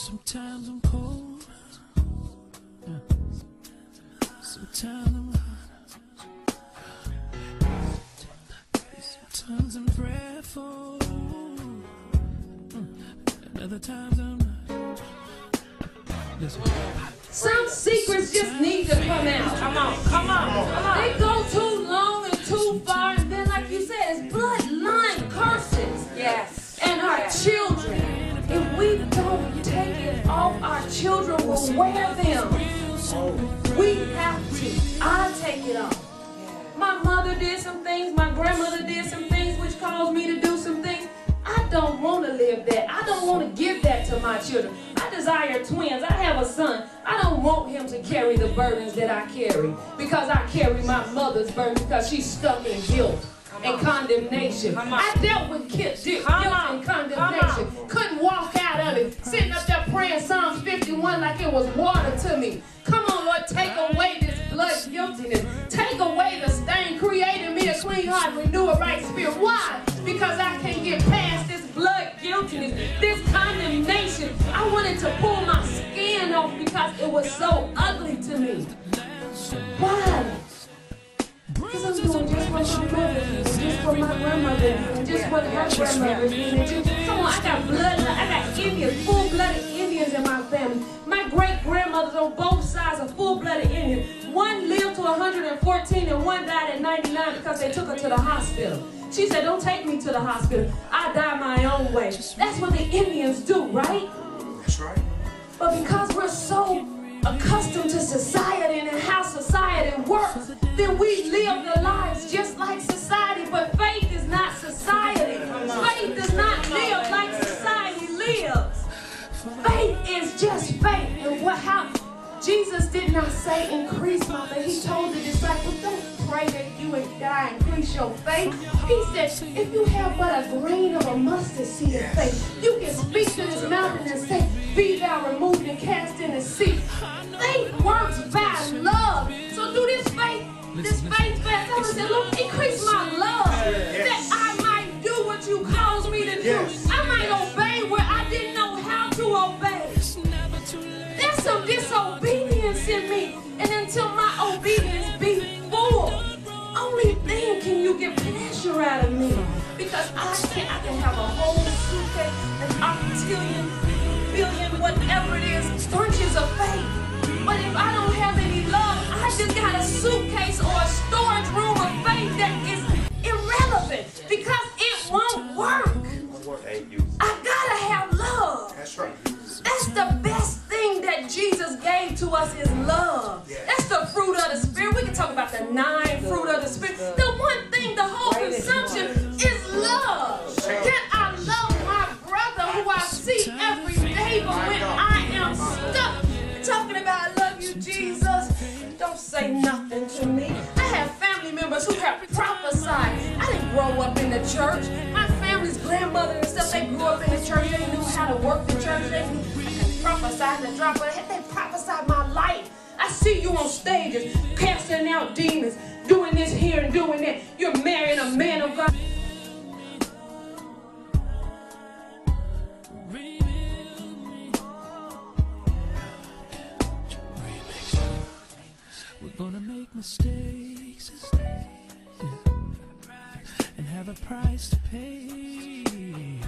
Sometimes I'm cold. Yeah. Sometimes I'm hot. Sometimes I'm prayerful. Mm. And other times I'm not. Listen. Some secrets just need to come out. Come on, come on, come on. They go too long and too far, and then, like you said, it's bloodline curses. Yes. And our Yes. children, if we don't take it off, our children will wear them. We have to. I take it off. My mother did some things, my grandmother did some things, which caused me to do some things. I don't want to live that. I don't want to give that to my children. I desire twins. I have a son. I don't want him to carry the burdens that I carry because I carry my mother's burden because she's stuck in guilt and condemnation. I dealt with guilt, guilt and on. condemnation. It was water to me. Come on, Lord, take away this blood guiltiness. Take away the stain. Create me a clean heart. Renew a right spirit. Why? Because I can't get past this blood guiltiness, this condemnation. I wanted to pull my skin off because it was so ugly to me. Why? Because I'm doing just what my mother did, just what my grandmother did, just what her grandmother did. Come on, I got blood, I got Indians, full-blooded Indians in my family. My great-grandmothers on both sides are full-blooded Indians. One lived to 114 and one died at 99 because they took her to the hospital. She said, don't take me to the hospital. I die my own way. That's what the Indians do, right? That's right. But because we're so accustomed to society and how society works, then we live the lives Jesus did not say increase my faith. He told the disciples, don't pray that you and increase your faith. He said, if you have but a grain of a mustard seed of faith, you can speak to this mountain and say, be thou removed and cast in the sea. Faith works by love. So do this faith, this faith fast. I said, Lord, increase my love I can have a whole suitcase, an octillion, billion, whatever it is, bunches of faith. But if I don't have any love, I just got a suitcase or a storage room of faith that see every day, but when I am stuck talking about I love you, Jesus, don't say nothing to me. I have family members who have prophesied. I didn't grow up in the church. My family's grandmother and stuff, they grew up in the church. They knew how to work the church. They prophesied the drop hat. They prophesied my life. I see you on stages casting out demons, doing this here and doing that. You're marrying a man of God. Gonna make mistakes and have a price to pay.